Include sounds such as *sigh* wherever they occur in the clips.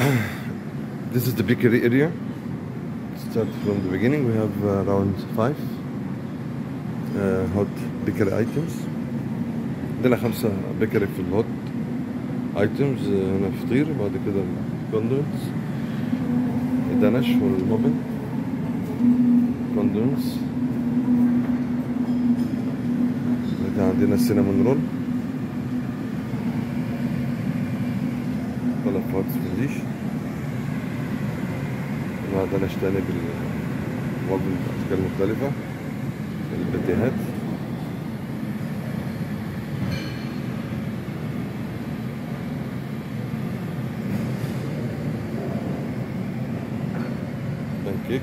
*coughs* this is the bakery area. Start from the beginning. We have uh, around five uh, hot bakery items. عندنا خمسة bakery في ال hot items هنا فطير بعد كده الكوندونز ال Danish وال muffin كده عندنا ال cinnamon roll ملفات سبنديش مع دنش تاني بالموبن بأشكال مختلفة البتيهات بانكيك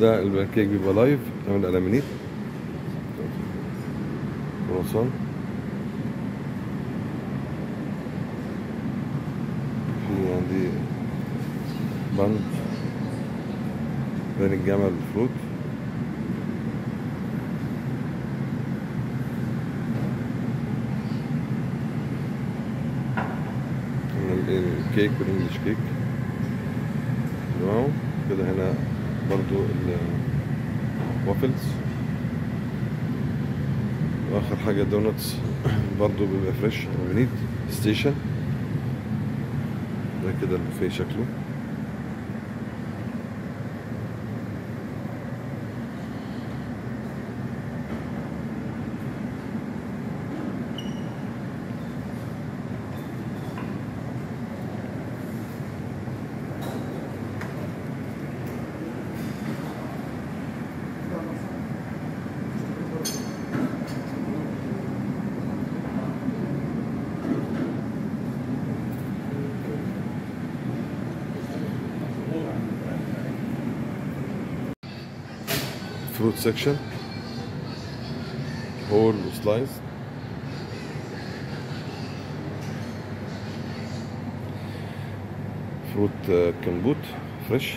ده البانكيك بيبقى لايف بتعمل الامينيت كرواسون في عندي بند بين الجمل والفروت الكيك والانجليش كيك تمام كده هنا برضو الوافلز وآخر حاجة donuts برضو بيبقى fresh minute station ده كده البوفيه شكله. Fruit section. Whole slice. fruit compote fresh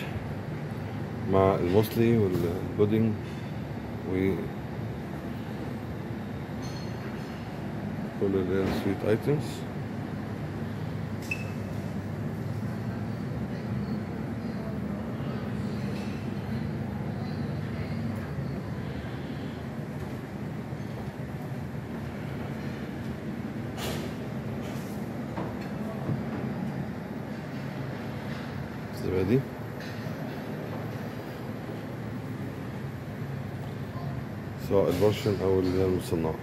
مع ال muesli وال pudding و كل ال sweet items الزبادي سواء البرشن أو اللي هي المصنعة.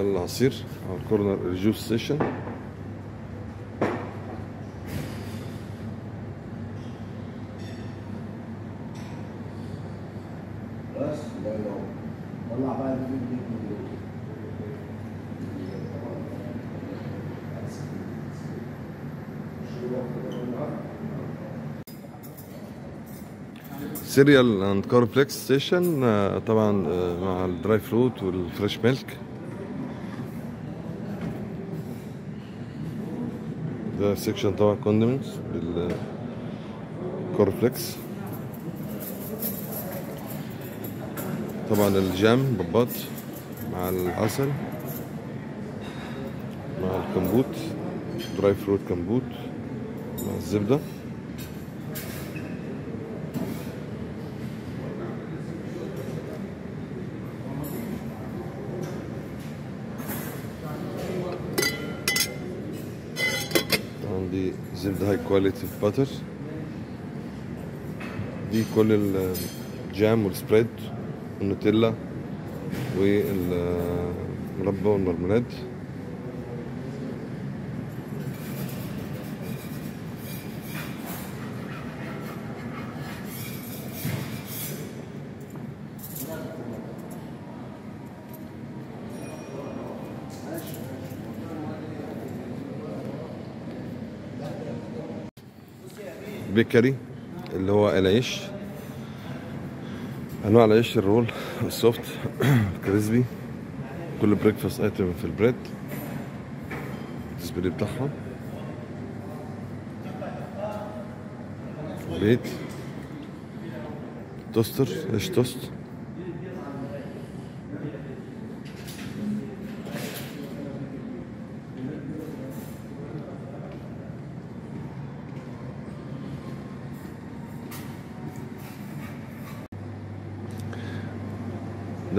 العصير على ال corner ال juice station بس طلع بقى cereal and cornflakes station آه، طبعا آه، مع ال dry fruit وال fresh milk. ده section طبعا condiments بال cornflakes طبعا ال jam بباط مع العسل مع ال compote dry fruit compote مع الزبدة. طبعا دي زبدة high quality butter دي كل ال jam وال spread والنوتيلا والمربى والمرملاد bakery اللي هو العيش أنواع العيش ال roll ال soft *clears throat* crispy. كل breakfast item في ال bread. ال display بتاعها. بيت. toaster عيش توست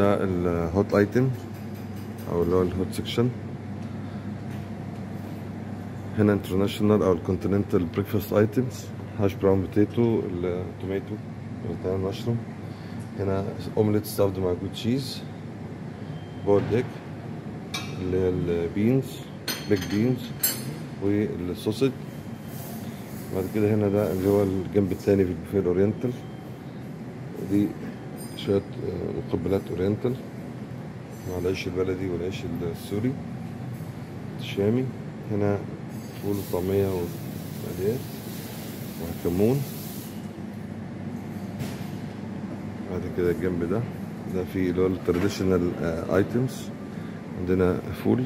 ده ال hot item أو اللي هو ال hot section هنا international أو ال continental breakfast items hash brown potato button mushroom هنا omelette stuffed مع goat cheese boiled egg اللي هي ال beans baked beans وال sausage بعد كده هنا ده اللي هو الجنب التاني في البوفيه ال oriental ودي شوية آه، مقبلات oriental. مع العيش البلدي والعيش السوري. الشامي هنا فول وطعمية ومقليات وكمون. بعد كده الجنب ده. ده في اللي هو ال traditional items عندنا فول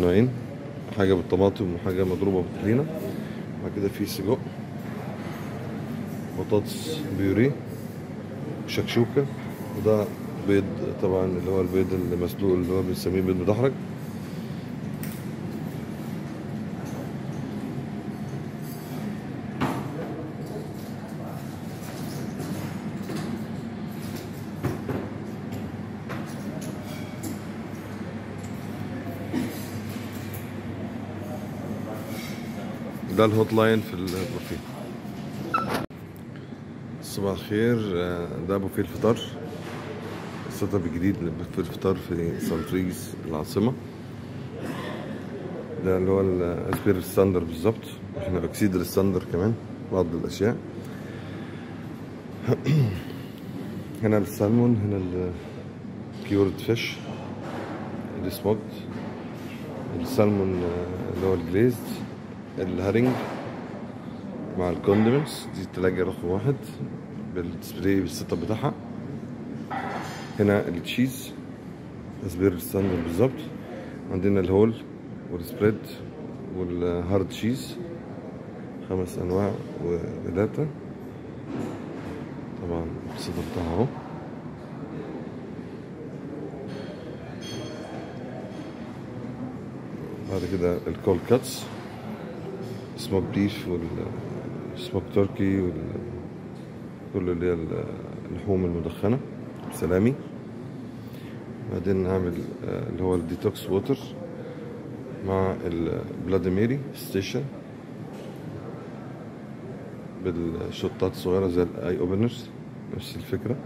نوعين. حاجة بالطماطم وحاجة مضروبة بالطحينة. بعد كده في سجق. بطاطس بيوريه شكشوكة وده بيض طبعا اللي هو البيض المسلوق اللي هو بنسميه بيض مدحرج. ده ال hot line في البوفيه صباح الخير. آه، ده بوفيه الفطار ال setup الجديد لبوفيه الفطار في St. Regis العاصمة. ده اللي هو ال as per standard بالظبط. إحنا ب exceed ال standard كمان بعض الأشياء. *clears throat* هنا السالمون هنا ال cured fish السموكد السالمون آه، اللي هو الـ glazed herring مع الـ condiments دي التلاجة رقم واحد. بالسبراي بال set up بتاعها. هنا الـ cheese as per standard بالظبط. عندنا الـ whole وال spread وال hard cheese خمس أنواع وثلاثة طبعا الـ set up بتاعها أهو. بعد كده الكول كاتس سموك بيف والسموك تركي كل اللي هي اللحوم المدخنة سلامي. بعدين نعمل آه، اللي هو الـ detox water مع الـ Bloody Mary station بالشطات الصغيرة زي الـ eye openers نفس الفكرة.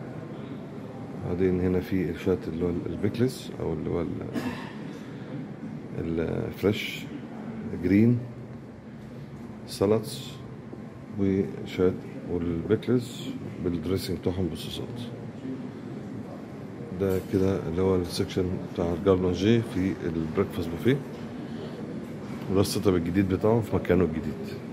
بعدين هنا في شوية اللي هو الـ pickles أو اللي هو الـ fresh green salads وشوية وال pickles بال dressing بتاعهم بالصوصات. ده كده اللي هو الـ section بتاع الجارناجي في الـ breakfast buffet وده الـ set الجديد بتاعه في مكانه الجديد.